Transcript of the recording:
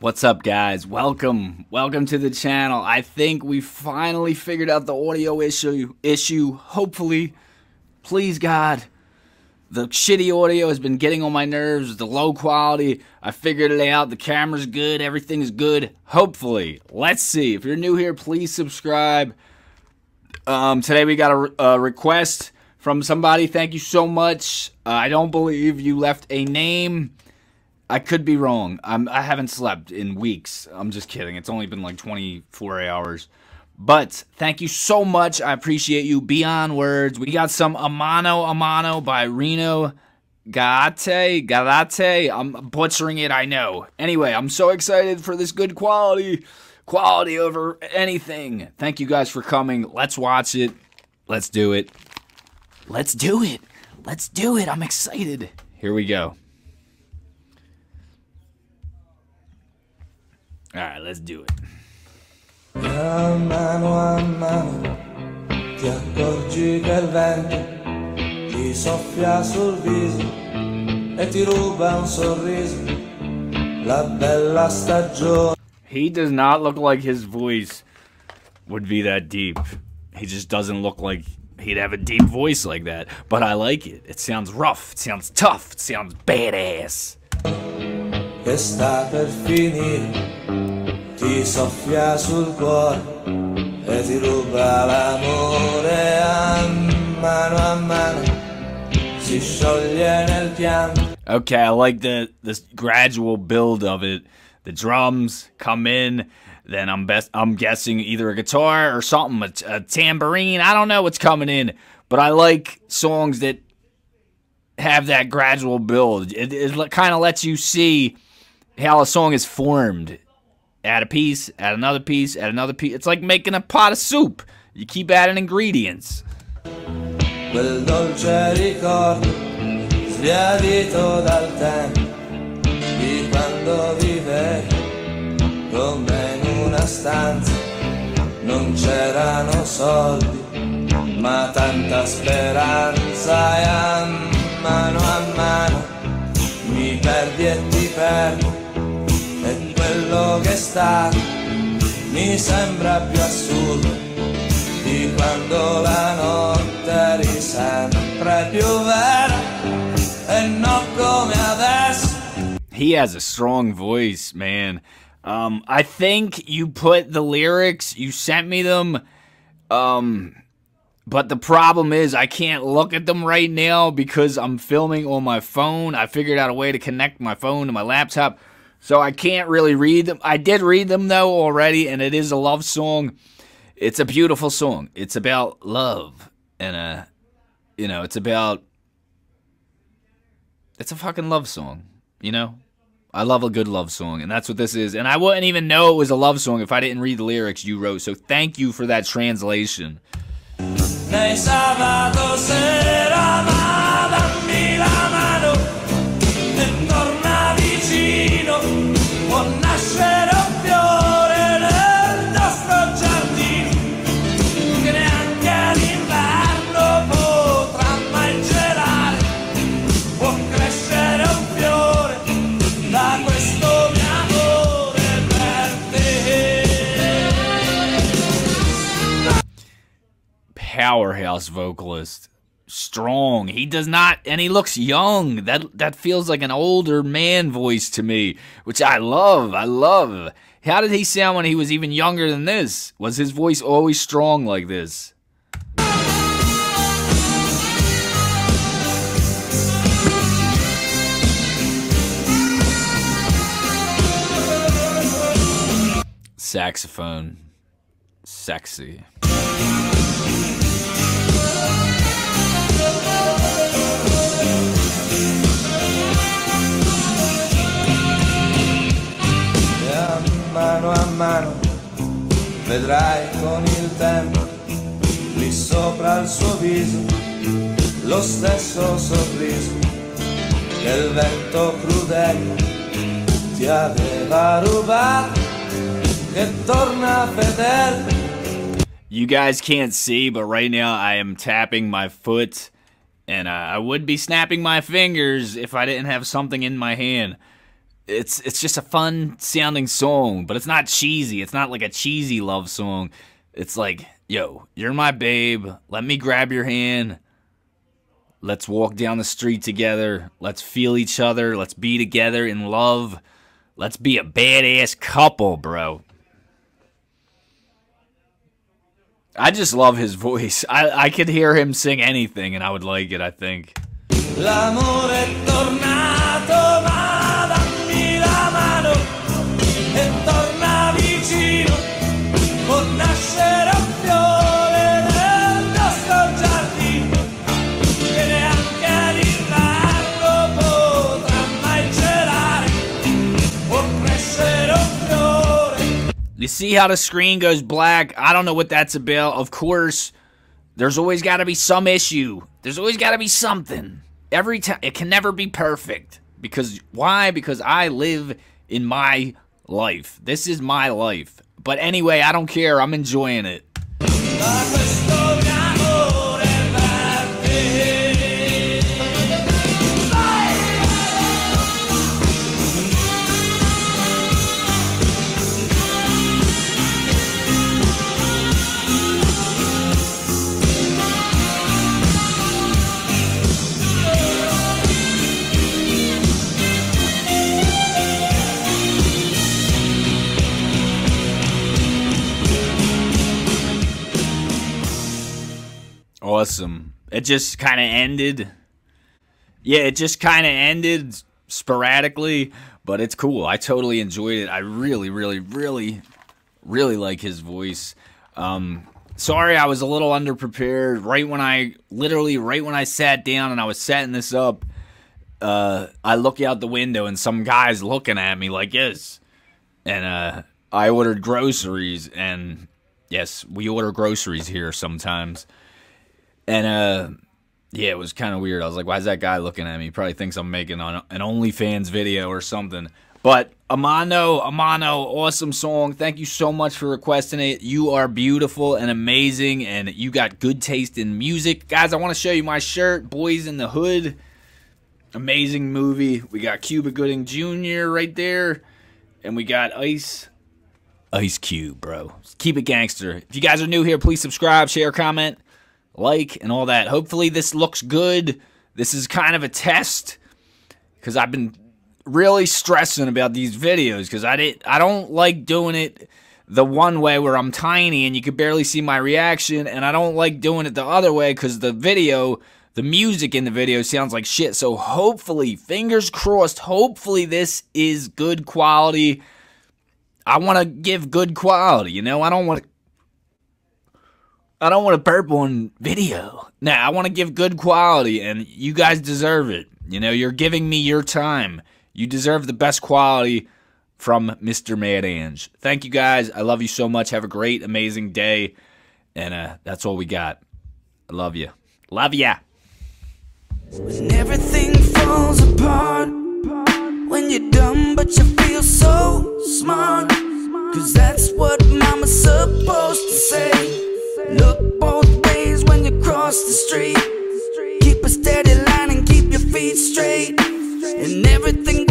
What's up, guys? Welcome, welcome to the channel. I think we finally figured out the audio issue. Issue, hopefully, please God. The shitty audio has been getting on my nerves. The low quality, I figured it out. The camera's good. Everything's good. Hopefully, let's see. If you're new here, please subscribe. Um, today we got a, a request from somebody. Thank you so much. Uh, I don't believe you left a name. I could be wrong. I'm, I haven't slept in weeks. I'm just kidding. It's only been like 24 hours. But thank you so much. I appreciate you. Beyond words. We got some A mano a mano by Reno Gate. Galate. I'm butchering it, I know. Anyway, I'm so excited for this good quality. Quality over anything. Thank you guys for coming. Let's watch it. Let's do it. Let's do it. Let's do it. I'm excited. Here we go. All right, let's do it. A mano a mano ti accorgi che il vento ti soffia sul viso e ti ruba un sorriso, la bella stagione. He does not look like his voice would be that deep. He just doesn't look like he'd have a deep voice like that. But I like it. It sounds rough. It sounds tough. It sounds badass. Che sta per finire, ti soffia sul cuore e ti ruba l'amore a mano a mano, si scioglie nel. Okay, I like the this gradual build of it. The drums come in, then I'm best I'm guessing either a guitar or something, a, a tambourine. I don't know what's coming in, but I like songs that have that gradual build. It, it kind of lets you see how a song is formed. Add a piece, add another piece, add another piece. It's like making a pot of soup. You keep adding ingredients. non c'erano soldi ma tanta speranza e a mano a mano mi perdi e ti perdo mi sembra più di quando la notte eri sempre più vera e non come adesso. He has a strong voice, man. Um, I think you put the lyrics, you sent me them, um, but the problem is I can't look at them right now because I'm filming on my phone. I figured out a way to connect my phone to my laptop, so I can't really read them. I did read them though already, and it is a love song. It's a beautiful song. It's about love and uh you know, it's about it's a fucking love song, you know? I love a good love song, and that's what this is. And I wouldn't even know it was a love song if I didn't read the lyrics you wrote. So thank you for that translation. Powerhouse vocalist. Strong. He does not and he looks young. That that feels like an older man voice to me, which I love. I love. How did he sound when he was even younger than this? Was his voice always strong like this? Saxophone. Sexy. Vedrai con il tempo lì sopra il suo viso lo stesso sorriso che il vento crudele ti aveva rubato che torna fedele You guys can't see, but right now I am tapping my foot, and uh, I would be snapping my fingers if I didn't have something in my hand. It's it's just a fun sounding song, but it's not cheesy. It's not like a cheesy love song. It's like, yo, you're my babe. Let me grab your hand. Let's walk down the street together. Let's feel each other. Let's be together in love. Let's be a badass couple, bro. I just love his voice. I, I could hear him sing anything and I would like it, I think. See how the screen goes black? I don't know what that's about. Of course, there's always got to be some issue. There's always got to be something. Every time it can never be perfect. Because why? Because I live in my life. This is my life. But anyway, I don't care. I'm enjoying it. Awesome. It just kind of ended. Yeah, it just kind of ended sporadically, but it's cool. I totally enjoyed it. I really, really, really, really like his voice. Um, sorry, I was a little underprepared. Right when I, literally, right when I sat down and I was setting this up, uh, I look out the window and some guy's looking at me like this. And uh, I ordered groceries, and yes, we order groceries here sometimes. And uh yeah, it was kind of weird. I was like, why is that guy looking at me? He probably thinks I'm making an OnlyFans video or something. But A mano, a mano, awesome song. Thank you so much for requesting it. You are beautiful and amazing, and you got good taste in music. Guys, I want to show you my shirt, Boyz n the Hood. Amazing movie. We got Cuba Gooding Jr. right there, and we got Ice. Ice Cube, bro. Keep it gangster. If you guys are new here, please subscribe, share, comment like and all that. Hopefully this looks good. This is kind of a test cuz I've been really stressing about these videos cuz I did I don't like doing it the one way where I'm tiny and you can barely see my reaction and I don't like doing it the other way cuz the video the music in the video sounds like shit. So hopefully, fingers crossed, hopefully this is good quality. I want to give good quality, you know? I don't want to I don't want to burp on video. Nah, I want to give good quality, and you guys deserve it. You know, you're giving me your time. You deserve the best quality from Mr. Mad Ang. Thank you guys. I love you so much. Have a great, amazing day. And uh, that's all we got. I love you. Love ya. When everything falls apart When you're dumb but you feel so smart Cause that's what mama's supposed to say Look both ways when you cross the street. Keep a steady line and keep your feet straight. And everything